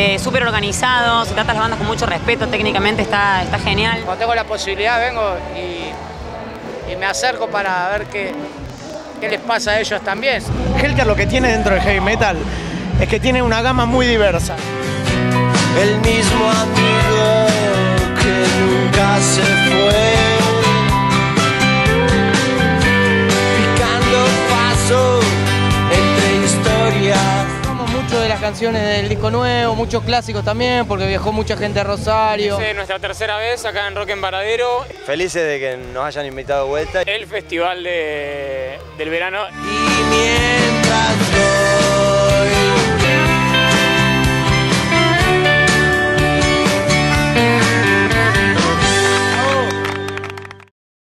eh, súper organizado, se trata las bandas con mucho respeto, técnicamente está, está genial. Cuando tengo la posibilidad vengo y, y me acerco para ver qué, qué les pasa a ellos también. Helter lo que tiene dentro del heavy metal es que tiene una gama muy diversa. El mismo amigo las canciones del disco nuevo, muchos clásicos también, porque viajó mucha gente a Rosario. Es nuestra tercera vez acá en Rock en Varadero, Felices de que nos hayan invitado de vuelta. el festival de- del verano. Y yo